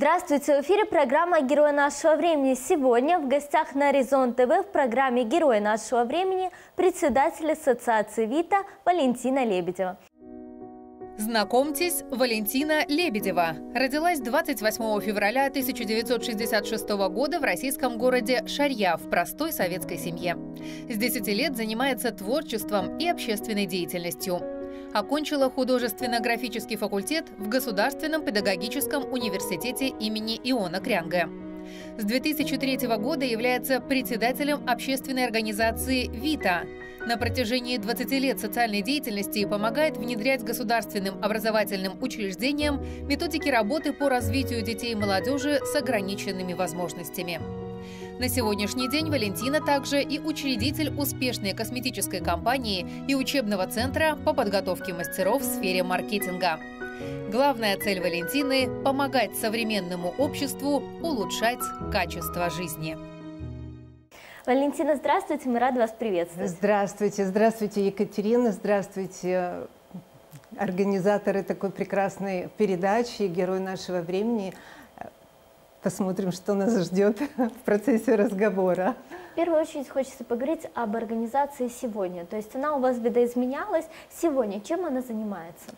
Здравствуйте! В эфире программа «Герой нашего времени». Сегодня в гостях на Резон ТВ в программе «Герой нашего времени» председатель Ассоциации ВИТА Валентина Лебедева. Знакомьтесь, Валентина Лебедева. Родилась 28 февраля 1966 года в российском городе Шарья в простой советской семье. С 10 лет занимается творчеством и общественной деятельностью. Окончила художественно-графический факультет в Государственном педагогическом университете имени Иона Крянга. С 2003 года является председателем общественной организации «Вита». На протяжении 20 лет социальной деятельности помогает внедрять государственным образовательным учреждениям методики работы по развитию детей и молодежи с ограниченными возможностями. На сегодняшний день Валентина также и учредитель успешной косметической компании и учебного центра по подготовке мастеров в сфере маркетинга. Главная цель Валентины – помогать современному обществу улучшать качество жизни. Валентина, здравствуйте, мы рады вас приветствовать. Здравствуйте, здравствуйте, Екатерина, здравствуйте, организаторы такой прекрасной передачи «Герой нашего времени». Посмотрим, что нас ждет в процессе разговора. В первую очередь хочется поговорить об организации сегодня. То есть она у вас видоизменялась. Сегодня чем она занимается?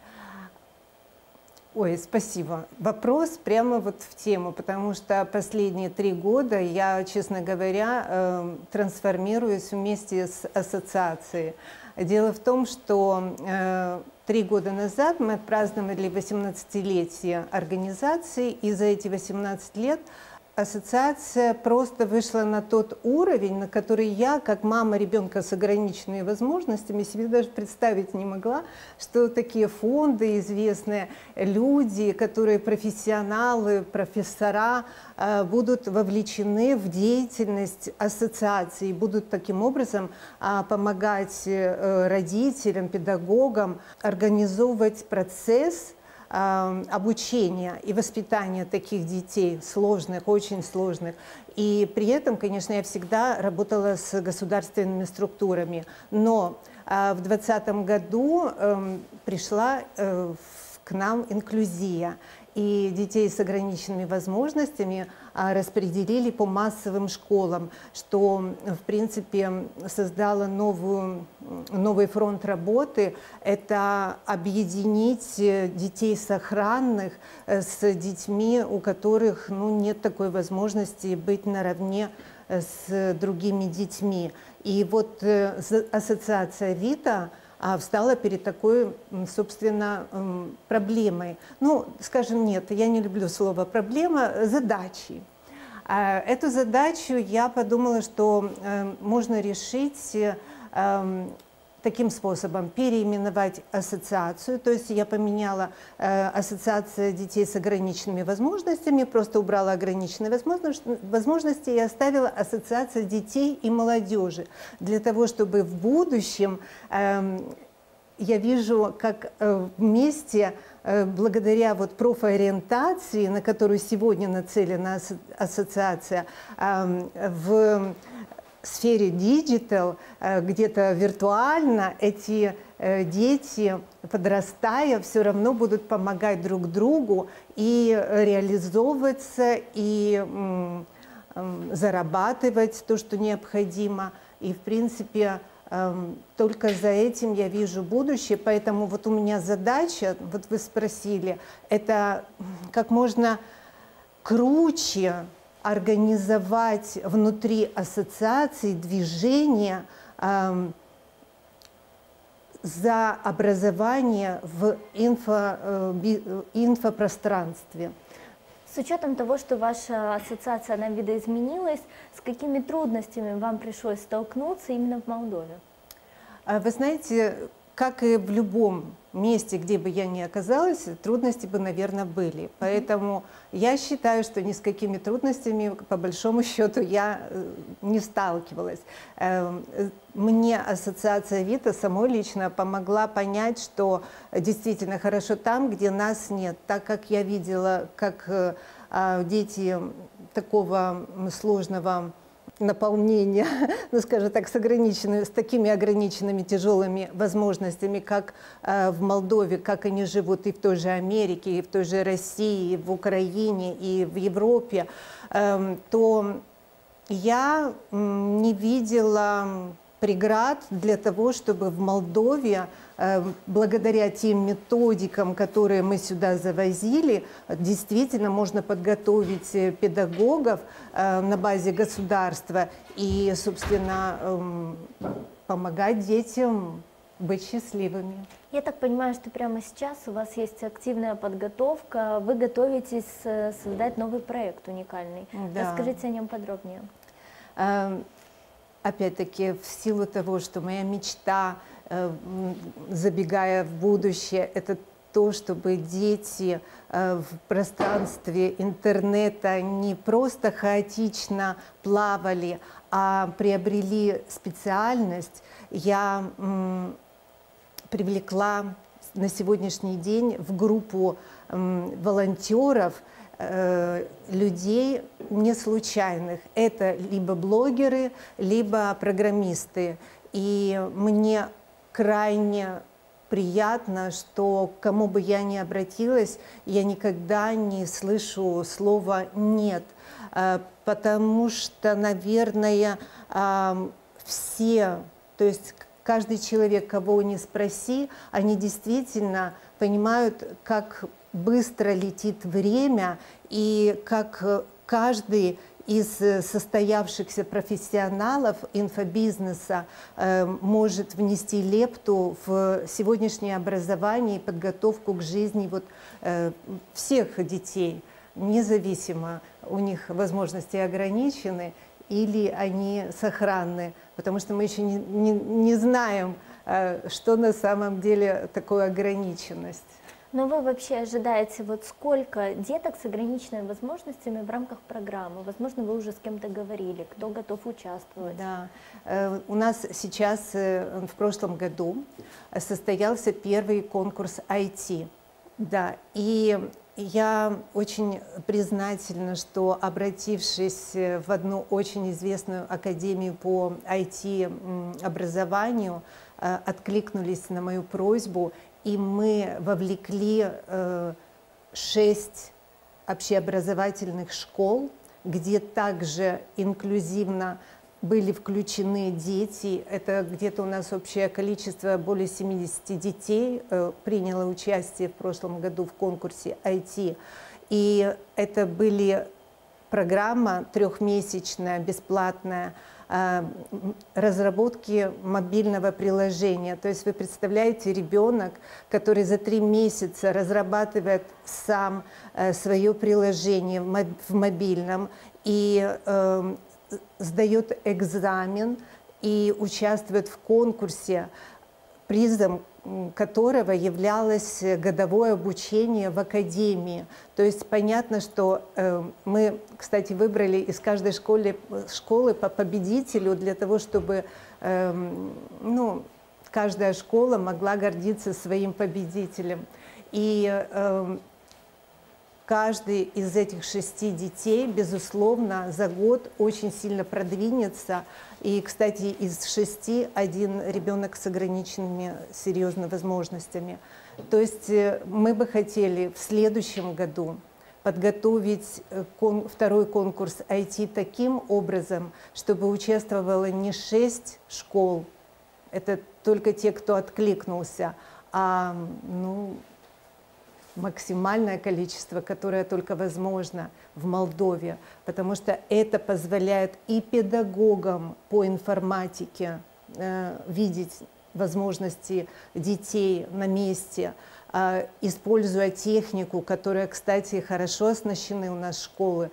Ой, спасибо. Вопрос прямо вот в тему, потому что последние три года я, честно говоря, э, трансформируюсь вместе с ассоциацией. Дело в том, что э, три года назад мы отпраздновали 18-летие организации, и за эти 18 лет ассоциация просто вышла на тот уровень, на который я, как мама ребенка с ограниченными возможностями, себе даже представить не могла, что такие фонды, известные люди, которые профессионалы, профессора, э, будут вовлечены в деятельность ассоциации, будут таким образом а, помогать э, родителям, педагогам организовывать процесс обучения и воспитания таких детей, сложных, очень сложных. И при этом, конечно, я всегда работала с государственными структурами. Но а, в 2020 году эм, пришла э, к нам инклюзия и детей с ограниченными возможностями а, распределили по массовым школам, что, в принципе, создало новую, новый фронт работы. Это объединить детей сохранных э, с детьми, у которых ну, нет такой возможности быть наравне э, с другими детьми. И вот э, ассоциация ВИТА – встала перед такой, собственно, проблемой. Ну, скажем, нет, я не люблю слово проблема, задачи. А эту задачу я подумала, что э, можно решить эм, таким способом переименовать ассоциацию, то есть я поменяла э, ассоциация детей с ограниченными возможностями, просто убрала ограниченные возможности, и оставила ассоциация детей и молодежи, для того, чтобы в будущем э, я вижу, как э, вместе, э, благодаря вот профориентации, на которую сегодня нацелена ассоциация, э, в сфере digital, э, где-то виртуально эти э, дети, подрастая, все равно будут помогать друг другу и реализовываться, и зарабатывать то, что необходимо. И, в принципе, эм, только за этим я вижу будущее. Поэтому вот у меня задача, вот вы спросили, это как можно круче организовать внутри ассоциации движение э, за образование в инфо, э, инфопространстве. С учетом того, что ваша ассоциация на видоизменилась, с какими трудностями вам пришлось столкнуться именно в Молдове? А вы знаете, как и в любом месте, где бы я ни оказалась, трудности бы, наверное, были. Поэтому я считаю, что ни с какими трудностями, по большому счету, я э, не сталкивалась. Эм, мне ассоциация ВИТА самой лично помогла понять, что действительно хорошо там, где нас нет. Так как я видела, как э, а, дети такого сложного наполнения, ну, скажем так, с, ограниченными, с такими ограниченными тяжелыми возможностями, как э, в Молдове, как они живут и в той же Америке, и в той же России, и в Украине, и в Европе, э, то я не видела преград для того, чтобы в Молдове, э, благодаря тем методикам, которые мы сюда завозили, действительно можно подготовить э, педагогов э, на базе государства и, собственно, эм, помогать детям быть счастливыми. Я так понимаю, что прямо сейчас у вас есть активная подготовка, вы готовитесь создать новый проект уникальный. Да. Расскажите о нем подробнее. Опять-таки, в силу того, что моя мечта, э, забегая в будущее, это то, чтобы дети э, в пространстве интернета не просто хаотично плавали, а приобрели специальность, я привлекла на сегодняшний день в группу волонтеров Э, людей не случайных. Это либо блогеры, либо программисты. И мне крайне приятно, что к кому бы я ни обратилась, я никогда не слышу слова «нет», э, потому что, наверное, все, то есть каждый человек, кого не спроси, они действительно понимают, как быстро летит время, и как э, каждый из э, состоявшихся профессионалов инфобизнеса э, может внести лепту в сегодняшнее образование и подготовку к жизни вот, э, всех детей, независимо у них возможности ограничены или они сохранны, потому что мы еще не, не, не знаем, э, что на самом деле такое ограниченность. Но вы вообще ожидаете, вот сколько деток с ограниченными возможностями в рамках программы? Возможно, вы уже с кем-то говорили, кто готов участвовать? Да, э, у нас сейчас э, в прошлом году состоялся первый конкурс IT. Да, и я очень признательна, что обратившись в одну очень известную академию по IT-образованию, э, откликнулись на мою просьбу и мы вовлекли э, шесть общеобразовательных школ, где также инклюзивно были включены дети. Это где-то у нас общее количество, более 70 детей э, приняло участие в прошлом году в конкурсе IT. И это были программа трехмесячная, бесплатная, разработки мобильного приложения. То есть вы представляете, ребенок, который за три месяца разрабатывает сам э, свое приложение в мобильном и э, сдает экзамен и участвует в конкурсе, призом которого являлось годовое обучение в академии. То есть понятно, что э, мы, кстати, выбрали из каждой школы, школы по победителю для того, чтобы э, ну, каждая школа могла гордиться своим победителем. И э, каждый из этих шести детей, безусловно, за год очень сильно продвинется. И, кстати, из шести один ребенок с ограниченными серьезными возможностями. То есть э, мы бы хотели в следующем году подготовить э, кон, второй конкурс IT таким образом, чтобы участвовало не шесть школ, это только те, кто откликнулся, а ну, максимальное количество, которое только возможно в Молдове, потому что это позволяет и педагогам по информатике э, видеть возможности детей на месте, э, используя технику, которая, кстати, хорошо оснащены у нас школы.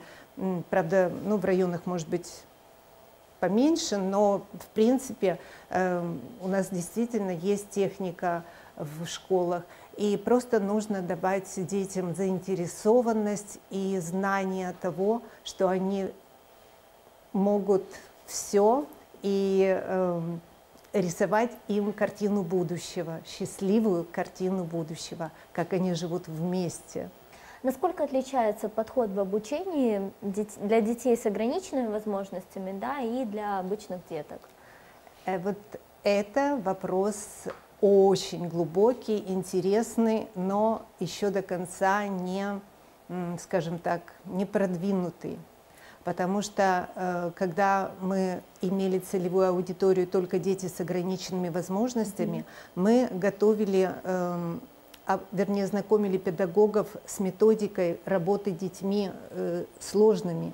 Правда, ну, в районах, может быть, поменьше, но, в принципе, э, у нас действительно есть техника в школах. И просто нужно добавить детям заинтересованность и знание того, что они могут все и э, рисовать им картину будущего, счастливую картину будущего, как они живут вместе. Насколько отличается подход в обучении для детей с ограниченными возможностями да, и для обычных деток? Э, вот это вопрос очень глубокий, интересный, но еще до конца не, скажем так, не продвинутый. Потому что э, когда мы имели целевую аудиторию только дети с ограниченными возможностями, мы готовили, эм, а, вернее, знакомили педагогов с методикой работы детьми э, сложными.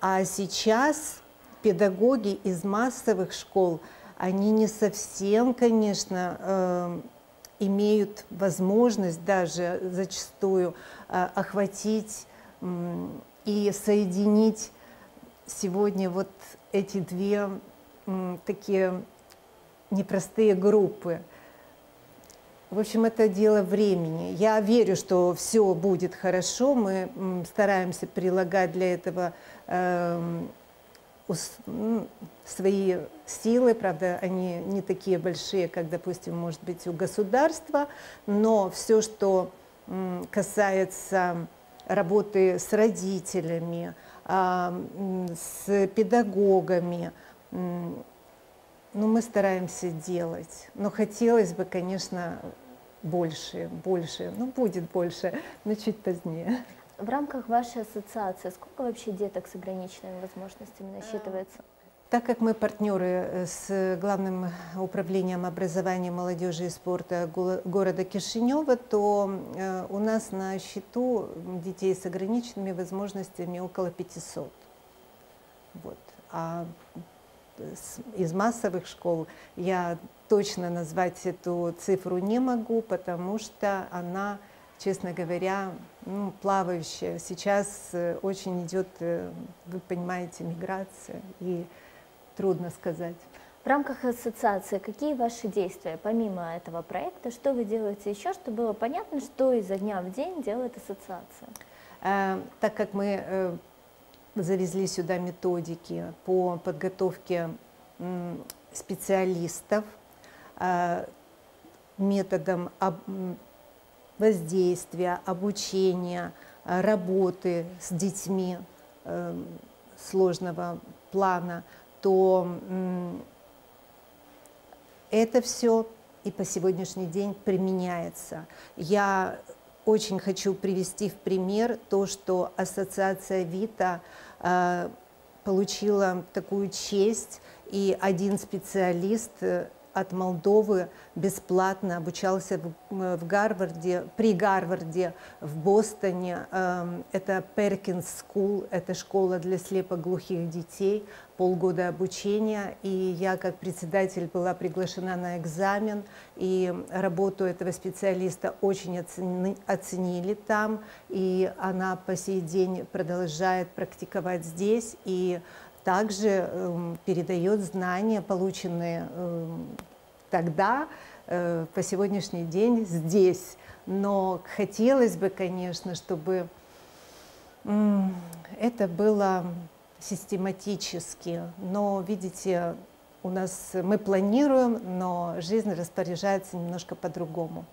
А сейчас педагоги из массовых школ – они не совсем, конечно, э, имеют возможность даже зачастую э, охватить и соединить сегодня вот эти две такие непростые группы. В общем, это дело времени. Я верю, что все будет хорошо. Мы стараемся прилагать для этого эм, свои силы, правда, они не такие большие, как, допустим, может быть, у государства, но все, что касается работы с родителями, а, с педагогами, ну, мы стараемся делать. Но хотелось бы, конечно, больше, больше, ну, будет больше, но чуть позднее. В рамках вашей ассоциации сколько вообще деток с ограниченными возможностями насчитывается? Так как мы партнеры э, с Главным управлением образования, молодежи и спорта города Кишинева, то э, у нас на счету детей с ограниченными возможностями около 500. Вот. А из массовых школ я точно назвать эту цифру не могу, потому что она честно говоря, ну, плавающая. Сейчас э, очень идет, э, вы понимаете, миграция, и трудно сказать. В рамках ассоциации какие ваши действия, помимо этого проекта, что вы делаете еще, чтобы было понятно, что изо дня в день делает ассоциация? Э, так как мы э, завезли сюда методики по подготовке э, специалистов, э, методом об, воздействия, обучения, э, работы с детьми э, сложного плана, то это все и по сегодняшний день применяется. Я очень хочу привести в пример то, что ассоциация ВИТА э, получила такую честь, и один специалист от Молдовы бесплатно обучался в, в Гарварде, при Гарварде, в Бостоне. Эм, это Perkins School, это школа для слепоглухих детей, полгода обучения. И я как председатель была приглашена на экзамен, и работу этого специалиста очень оцени, оценили там, и она по сей день продолжает практиковать здесь. И также э, передает знания, полученные э, тогда, э, по сегодняшний день здесь. Но хотелось бы, конечно, чтобы э, это было систематически. Но, видите, у нас мы планируем, но жизнь распоряжается немножко по-другому.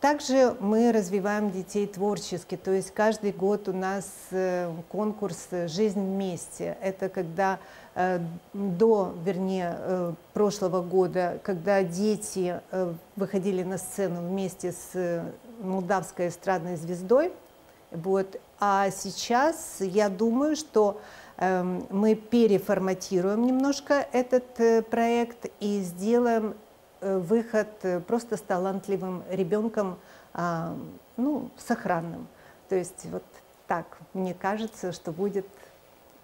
Также мы развиваем детей творчески, то есть каждый год у нас э, конкурс «Жизнь вместе». Это когда э, до, вернее, э, прошлого года, когда дети выходили на сцену вместе с молдавской эстрадной звездой, вот. А сейчас я думаю, что эм, мы переформатируем немножко этот проект и сделаем выход э, просто с талантливым ребенком, а, ну, сохранным. То есть вот так, мне кажется, что будет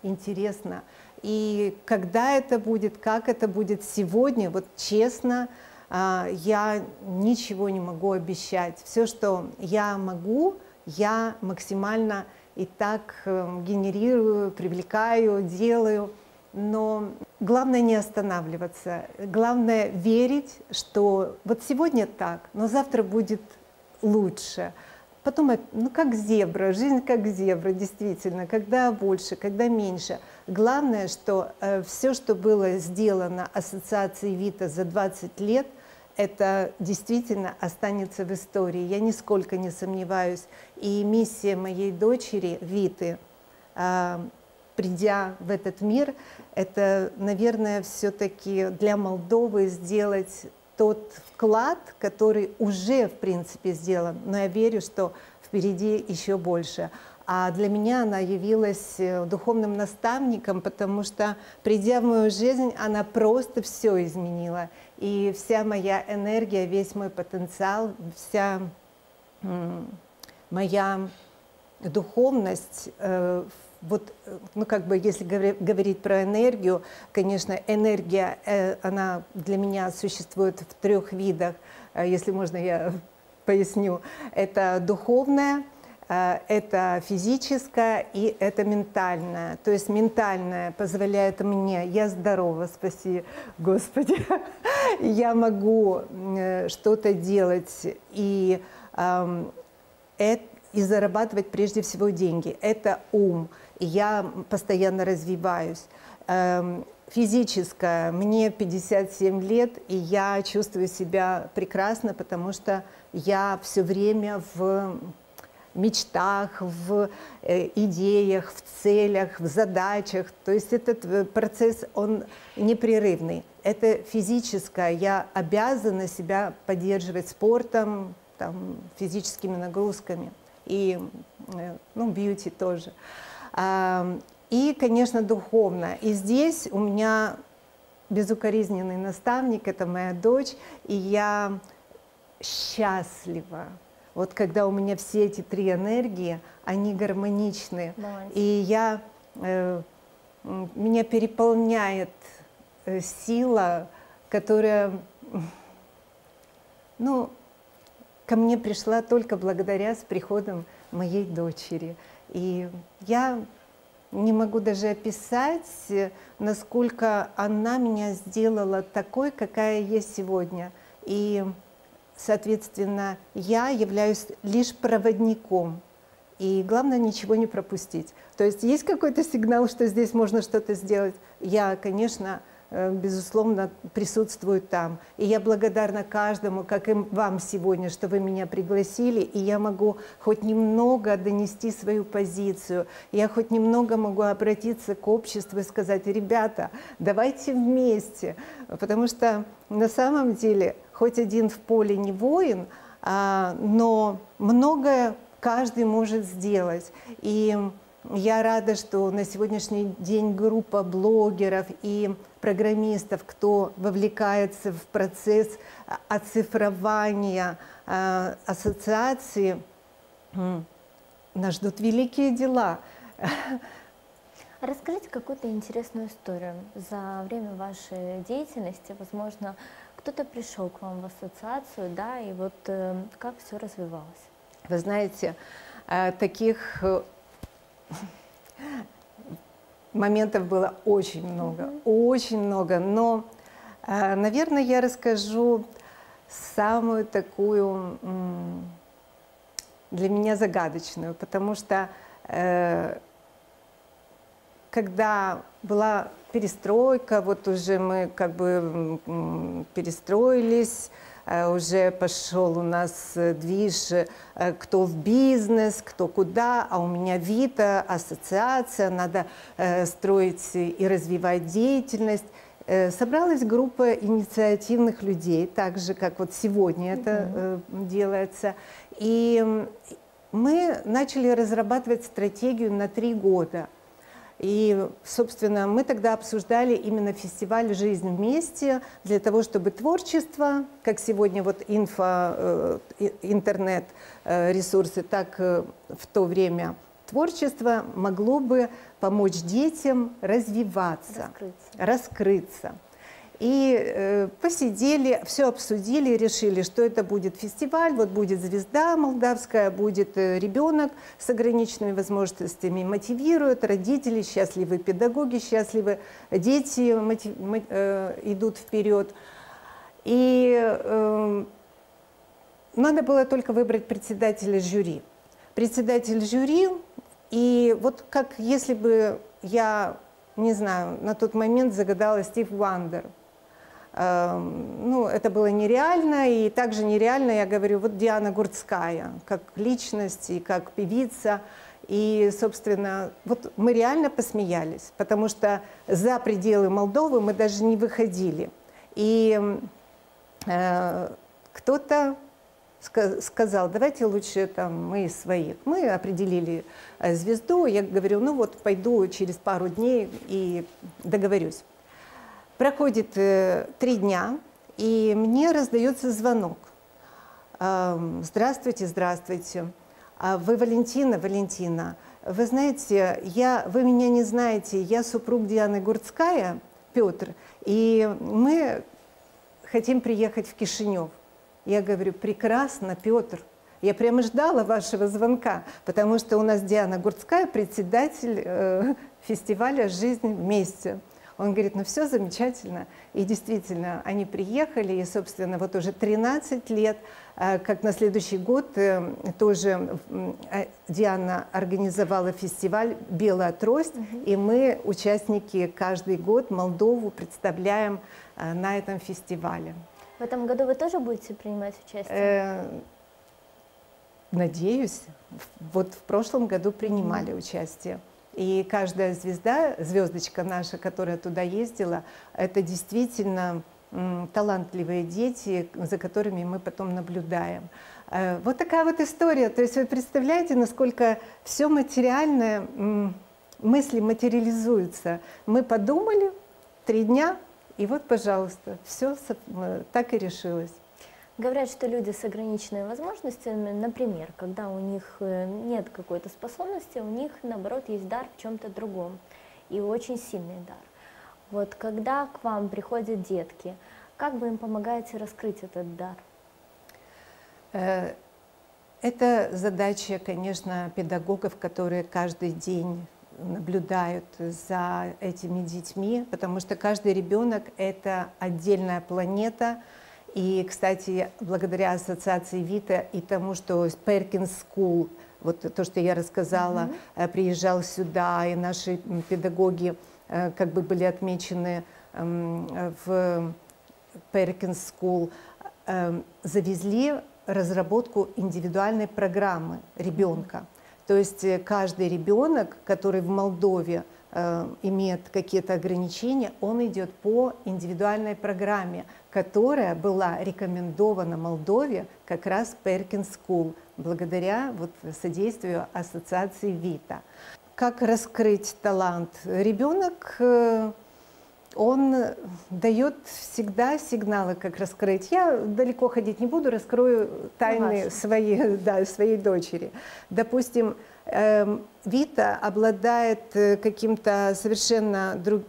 интересно. И когда это будет, как это будет сегодня, вот честно, а, я ничего не могу обещать. Все, что я могу, я максимально и так э, генерирую, привлекаю, делаю – но главное не останавливаться, главное верить, что вот сегодня так, но завтра будет лучше. Потом, ну как зебра, жизнь как зебра, действительно, когда больше, когда меньше. Главное, что э, все, что было сделано ассоциацией Вита за 20 лет, это действительно останется в истории. Я нисколько не сомневаюсь. И миссия моей дочери Виты, а, придя в этот мир, это, наверное, все-таки для Молдовы сделать тот вклад, который уже, в принципе, сделан. Но я верю, что впереди еще больше. А для меня она явилась э, духовным наставником, потому что, придя в мою жизнь, она просто все изменила. И вся моя энергия, весь мой потенциал, вся моя духовность, э, вот, ну, как бы, если говорить про энергию, конечно, энергия, э, она для меня существует в трех видах, если можно, я поясню. Это духовная, Э, это физическое и это ментальное. То есть ментальное позволяет мне, я здорова, спаси Господи, я могу э, что-то делать и, и зарабатывать прежде всего деньги. Это ум, я постоянно развиваюсь. Эм, физическое, мне 57 лет, и я чувствую себя прекрасно, потому что я все время в мечтах, в э, идеях, в целях, в задачах. То есть этот э, процесс, он непрерывный. Это физическое. Я обязана себя поддерживать спортом, там, физическими нагрузками. И, э, ну, бьюти тоже. И, конечно, духовно. И здесь у меня безукоризненный наставник, это моя дочь, и я счастлива вот когда у меня все эти три энергии, они гармоничны, Баланс. и я, э, меня переполняет э, сила, которая, ну, ко мне пришла только благодаря с приходом моей дочери. И я не могу даже описать, насколько она меня сделала такой, какая я сегодня. И Соответственно, я являюсь лишь проводником. И главное ничего не пропустить. То есть есть какой-то сигнал, что здесь можно что-то сделать. Я, конечно, э, безусловно, присутствую там. И я благодарна каждому, как и вам сегодня, что вы меня пригласили, и я могу хоть немного донести свою позицию, я хоть немного могу обратиться к обществу и сказать, ребята, давайте вместе, потому что на самом деле хоть один в поле не воин, а, но многое каждый может сделать. И я рада, что на сегодняшний день группа блогеров и программистов, кто вовлекается в процесс оцифрования а, ассоциации, нас ждут великие дела. Расскажите какую-то интересную историю за время вашей деятельности, возможно, кто-то пришел к вам в ассоциацию, да, и вот э, как все развивалось? Вы знаете, э, таких э, моментов было очень много, mm-hmm. очень много, но, э, наверное, я расскажу самую такую для меня загадочную, потому что э, когда была перестройка, вот уже мы как бы перестроились, уже пошел у нас движ, э, кто в бизнес, кто куда, а у меня Вита, ассоциация, надо э, строить и развивать деятельность. Собралась группа инициативных людей, так же, как вот сегодня это делается. И мы начали разрабатывать стратегию на три года – и, собственно, мы тогда обсуждали именно фестиваль «Жизнь вместе» для того, чтобы творчество, как сегодня вот инфо, э, интернет-ресурсы, э, так э, в то время творчество могло бы помочь детям развиваться, раскрыться. раскрыться. И э, посидели, все обсудили, решили, что это будет фестиваль, вот будет звезда молдавская, будет э, ребенок с ограниченными возможностями, мотивируют, родители счастливы, педагоги счастливы, дети мотив, э, идут вперед. И э, надо было только выбрать председателя жюри. Председатель жюри, и вот как если бы я, не знаю, на тот момент загадала Стив Вандер – ну, это было нереально, и также нереально, я говорю, вот Диана Гурцкая, как личность и как певица, и, собственно, вот мы реально посмеялись, потому что за пределы Молдовы мы даже не выходили. И э, кто-то сказал, давайте лучше там мы своих. Мы определили э, звезду, я говорю, ну вот пойду через пару дней и договорюсь. Проходит э, три дня, и мне раздается звонок. Э, здравствуйте, здравствуйте. А вы Валентина, Валентина. Вы знаете, я, вы меня не знаете, я супруг Дианы Гурцкая, Петр, и мы хотим приехать в Кишинев. Я говорю, прекрасно, Петр. Я прямо ждала вашего звонка, потому что у нас Диана Гурцкая, председатель э, фестиваля «Жизнь вместе». Он говорит, ну все замечательно. И действительно, они приехали, и, собственно, вот уже 13 лет, э, как на следующий год э, тоже э, Диана организовала фестиваль «Белая трость», угу. и мы, участники, каждый год Молдову представляем на этом фестивале. В этом году вы тоже будете принимать участие? Надеюсь. Вот в прошлом году принимали mm участие. И каждая звезда, звездочка наша, которая туда ездила, это действительно талантливые дети, за которыми мы потом наблюдаем. Э, вот такая вот история. То есть вы представляете, насколько все материальное, мысли материализуются. Мы подумали, три дня, и вот, пожалуйста, все э, так и решилось. Говорят, что люди с ограниченными возможностями, например, когда у них э, нет какой-то способности, у них, наоборот, есть дар в чем-то другом, и очень сильный дар. Вот когда к вам приходят детки, как вы им помогаете раскрыть этот дар? Э, это задача, конечно, педагогов, которые каждый день наблюдают за этими детьми, потому что каждый ребенок – это отдельная планета – и, кстати, благодаря ассоциации ВИТА и тому, что Perkins School, вот то, что я рассказала, mm-hmm. приезжал сюда, и наши педагоги э, как бы были отмечены эм, в Perkins School, эм, завезли разработку индивидуальной программы ребенка. То есть э, каждый ребенок, который в Молдове э, имеет какие-то ограничения, он идет по индивидуальной программе, которая была рекомендована Молдове как раз Perkins School, благодаря вот содействию ассоциации ВИТА. Как раскрыть талант? Ребенок, э, он дает всегда сигналы, как раскрыть. Я далеко ходить не буду, раскрою тайны своей, да, своей дочери. Допустим, эм, Вита обладает э, каким-то совершенно друг,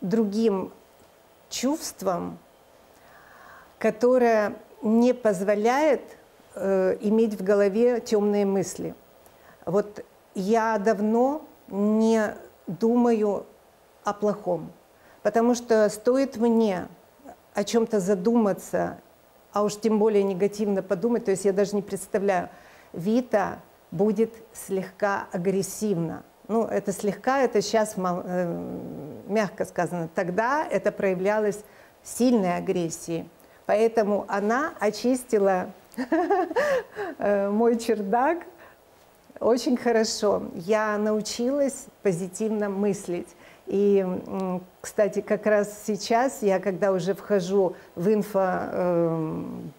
другим чувством, которое не позволяет э, иметь в голове темные мысли. Вот я давно не думаю о плохом, потому что стоит мне о чем-то задуматься, а уж тем более негативно подумать, то есть я даже не представляю, Вита будет слегка агрессивна. Ну, это слегка, это сейчас э, мягко сказано. Тогда это проявлялось сильной агрессией. Поэтому она очистила э, мой чердак очень хорошо. Я научилась позитивно мыслить. И, кстати, как раз сейчас я, когда уже вхожу в инфо эм,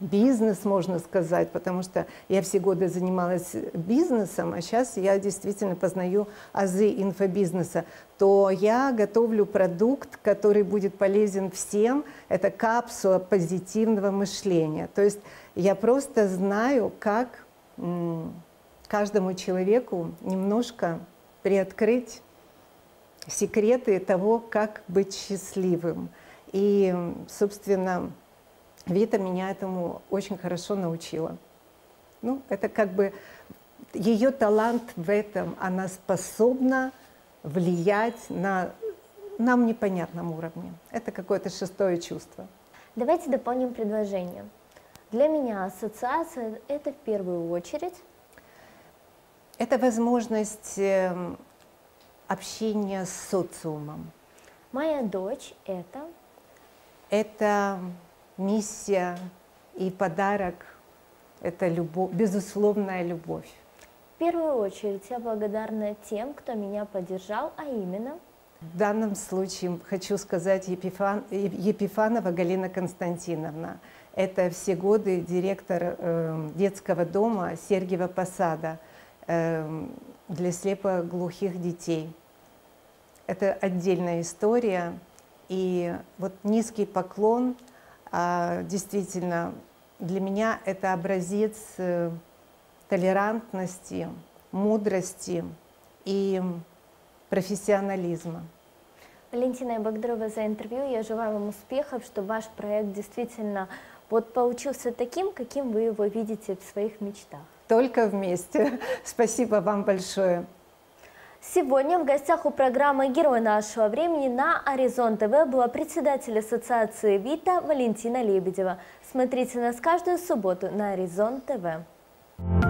бизнес, можно сказать, потому что я все годы занималась бизнесом, а сейчас я действительно познаю азы инфобизнеса, то я готовлю продукт, который будет полезен всем. Это капсула позитивного мышления. То есть я просто знаю, как каждому человеку немножко приоткрыть секреты того, как быть счастливым. И, собственно, Вита меня этому очень хорошо научила. Ну, это как бы ее талант в этом, она способна влиять на нам непонятном уровне. Это какое-то шестое чувство. Давайте дополним предложение. Для меня ассоциация – это в первую очередь… Это возможность эм, общения с социумом. Моя дочь – это Это миссия и подарок, это любовь, безусловная любовь. в первую очередь я благодарна тем, кто меня поддержал, а именно В данном случае хочу сказать Епифан, Епифанова Галина Константиновна. Это все годы директор э, детского дома Сергиева Посада для слепоглухих детей. Это отдельная история. И вот низкий поклон, а, действительно, для меня это образец э, толерантности, мудрости и профессионализма. Валентина, я благодарю вас за интервью. Я желаю вам успехов, чтобы ваш проект действительно вот получился таким, каким вы его видите в своих мечтах. Только вместе. Спасибо вам большое. Сегодня в гостях у программы «Герой нашего времени» на Аризон ТВ была председатель Ассоциации ВИТА Валентина Лебедева. Смотрите нас каждую субботу на Аризон ТВ.